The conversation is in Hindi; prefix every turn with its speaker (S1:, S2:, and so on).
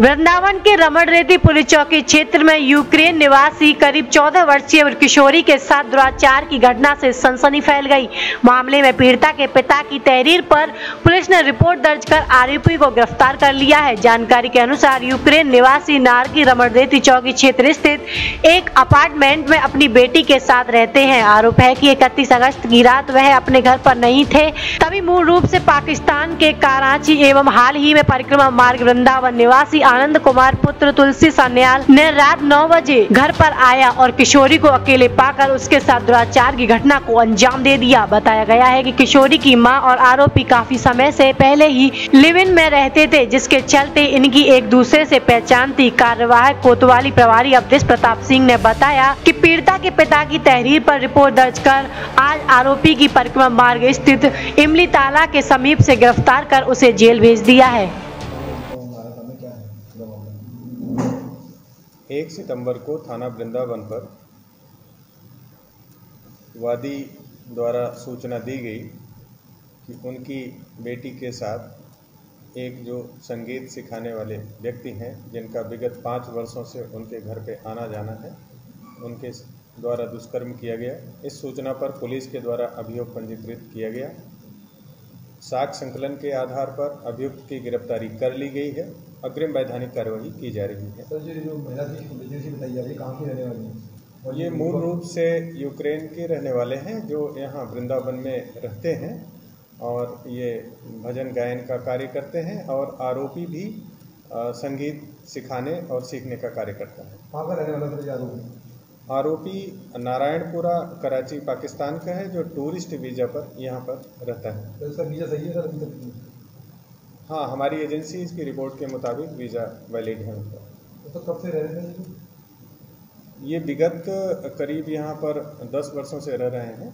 S1: वृंदावन के रमण रेती पुलिस चौकी क्षेत्र में यूक्रेन निवासी करीब 14 वर्षीय किशोरी के साथ दुराचार की घटना से सनसनी फैल गई। मामले में पीड़िता के पिता की तहरीर पर पुलिस ने रिपोर्ट दर्ज कर आरोपी को गिरफ़्तार कर लिया है। जानकारी के अनुसार यूक्रेन निवासी नारकी रमण रेती चौकी क्षेत्र स्थित एक अपार्टमेंट में अपनी बेटी के साथ रहते हैं। आरोप है की इकतीस अगस्त की रात वह अपने घर पर नहीं थे। तभी मूल रूप से पाकिस्तान के कराची एवं हाल ही में परिक्रमा मार्ग वृंदावन निवासी आनंद कुमार पुत्र तुलसी सान्याल ने रात नौ बजे घर पर आया और किशोरी को अकेले पाकर उसके साथ दुराचार की घटना को अंजाम दे दिया। बताया गया है कि किशोरी की माँ और आरोपी काफ़ी समय से पहले ही लिव इन में रहते थे, जिसके चलते इनकी एक दूसरे से पहचान थी कार्यवाहक कोतवाली प्रभारी अवधेश प्रताप सिंह ने बताया कि पीड़िता के पिता की तहरीर पर रिपोर्ट दर्ज कर आज आरोपी की परिक्रमा मार्ग स्थित इमली ताला के समीप से गिरफ़्तार कर उसे जेल भेज दिया है।
S2: एक सितंबर को थाना वृंदावन पर वादी द्वारा सूचना दी गई कि उनकी बेटी के साथ एक जो संगीत सिखाने वाले व्यक्ति हैं, जिनका विगत पाँच वर्षों से उनके घर पे आना जाना है, उनके द्वारा दुष्कर्म किया गया। इस सूचना पर पुलिस के द्वारा अभियोग पंजीकृत किया गया। साक्ष्य संकलन के आधार पर अभियुक्त की गिरफ्तारी कर ली गई है। अग्रिम वैधानिक कार्यवाही की जा रही है।
S3: सर ये जो महिला थी विदेशी बताई जा रही है कहाँ की रहने वाली है?
S2: और ये मूल रूप से यूक्रेन के रहने वाले हैं जो यहाँ वृंदावन में रहते हैं और ये भजन गायन का कार्य करते हैं और आरोपी भी संगीत सिखाने और सीखने का कार्य करता है।
S3: कहाँ का रहने वाला आरोपी?
S2: आरोपी नारायणपुरा कराची पाकिस्तान का है जो टूरिस्ट वीज़ा पर यहाँ पर रहता है।
S3: तो इसका वीज़ा सही है सर अभी तक
S2: हाँ? हमारी एजेंसी इसकी रिपोर्ट के मुताबिक वीज़ा वैलिड है उनका।
S3: तो सर कब से रह रहे थे ये
S2: ये विगत करीब यहाँ पर 10 वर्षों से रह रहे हैं।